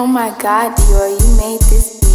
Oh my god, Dior, you made this